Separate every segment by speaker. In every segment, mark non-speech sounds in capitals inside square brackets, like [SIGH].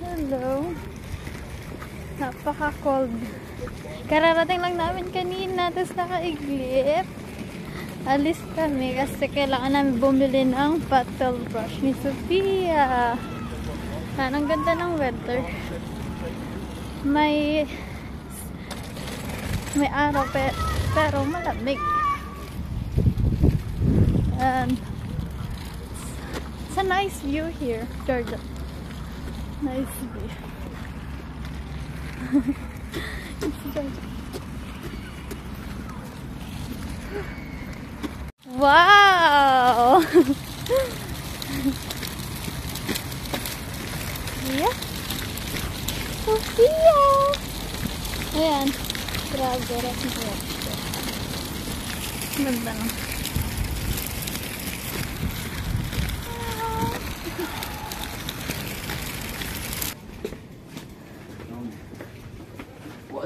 Speaker 1: Hello. Napaka-cold. Kararating lang namin kanina, tapos nakaiglip. Alis kami kasi kailangan namin bumili ng bottle brush ni Sophia. Yan, ang ganda ng weather. May may araw pe, pero malamig. And it's a nice view here, Jordan. Nice view. it's Jordan. [LAUGHS] Wow! [LAUGHS] yeah. Sophia! Ayan. Grabe, ras mo. Ganda no?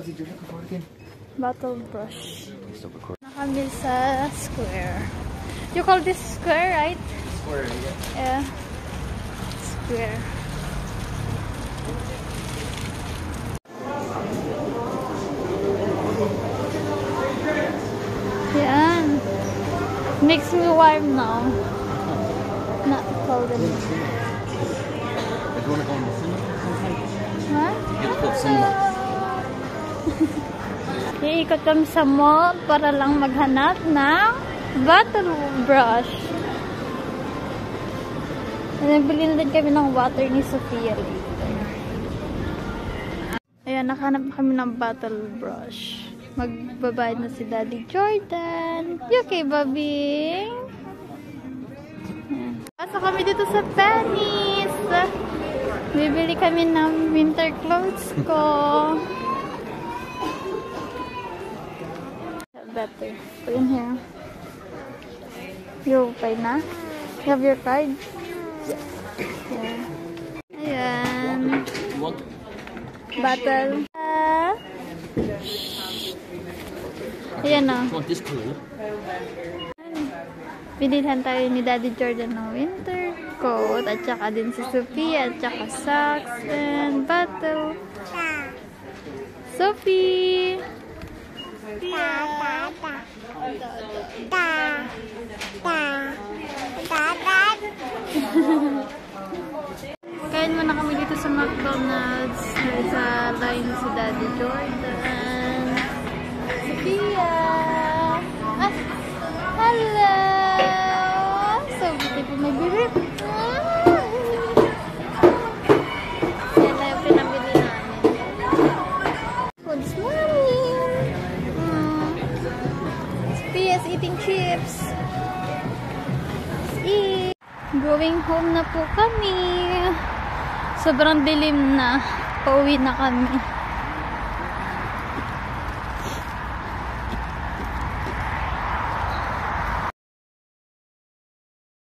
Speaker 2: Rosie, do you have recording?
Speaker 1: Battle brush.
Speaker 2: Still
Speaker 1: record. Nakabil sa square. You call this square, right?
Speaker 2: Square, yeah.
Speaker 1: Yeah. Square. Yan. Makes me warm now. Not cold anymore.
Speaker 2: Huh? You get to put some [LAUGHS]
Speaker 1: Iikot kami sa mall para lang maghanap ng bottle brush. Nagbili na din kami ng water ni Sophia later. Ayan, nakahanap na kami ng bottle brush. Magbabayad na si Daddy Jordan. You okay? Ayan. Pasok kami dito sa Penny's. Bibili kami ng winter clothes ko. Better. Put in here. You pay na? You have your card? Yeah. Ayan. Battle. Ah. Ayan o.
Speaker 2: You want this colour?
Speaker 1: Binilhan tayo ni Daddy Jordan ng winter coat at saka din si Sophie at saka socks and battle. Sophie! Kain muna kami dito sa McDonald's. Dahil sa line si Daddy Jordan. Sophia! Sophia's eating chips. Let's! Going home na po kami. Sobrang dilim na. Pauwi na kami.